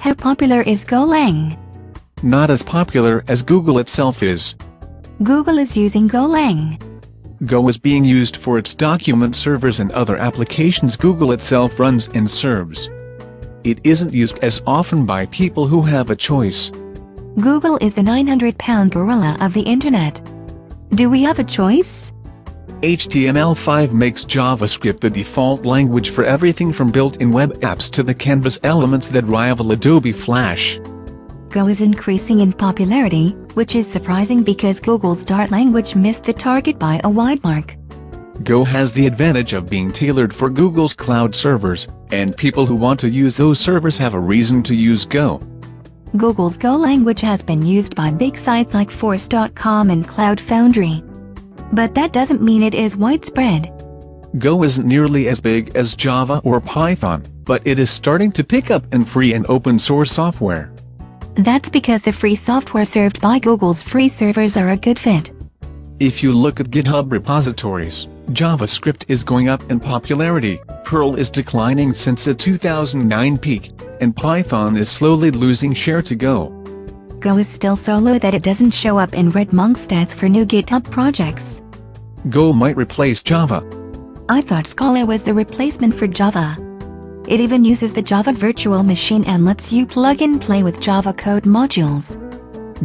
How popular is Golang? Not as popular as Google itself is. Google is using Golang. Go is being used for its document servers and other applications Google itself runs and serves. It isn't used as often by people who have a choice. Google is the 900-pound gorilla of the internet. Do we have a choice? HTML5 makes JavaScript the default language for everything from built-in web apps to the canvas elements that rival Adobe Flash. Go is increasing in popularity, which is surprising because Google's Dart language missed the target by a wide mark. Go has the advantage of being tailored for Google's cloud servers, and people who want to use those servers have a reason to use Go. Google's Go language has been used by big sites like Force.com and Cloud Foundry. But that doesn't mean it is widespread. Go isn't nearly as big as Java or Python, but it is starting to pick up in free and open source software. That's because the free software served by Google's free servers are a good fit. If you look at GitHub repositories, JavaScript is going up in popularity, Perl is declining since the 2009 peak, and Python is slowly losing share to Go. Go is still so low that it doesn't show up in Red Monk stats for new GitHub projects. Go might replace Java. I thought Scala was the replacement for Java. It even uses the Java Virtual Machine and lets you plug and play with Java code modules.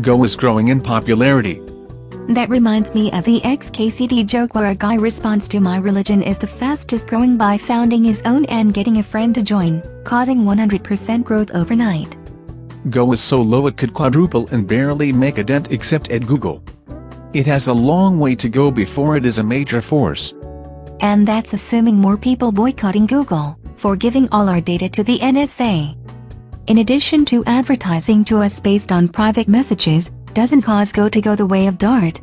Go is growing in popularity. That reminds me of the XKCD joke where a guy responds to my religion is the fastest growing by founding his own and getting a friend to join, causing 100% growth overnight. Go is so low it could quadruple and barely make a dent except at Google. It has a long way to go before it is a major force. And that's assuming more people boycotting Google for giving all our data to the NSA. In addition to advertising to us based on private messages, doesn't cause Go to go the way of Dart,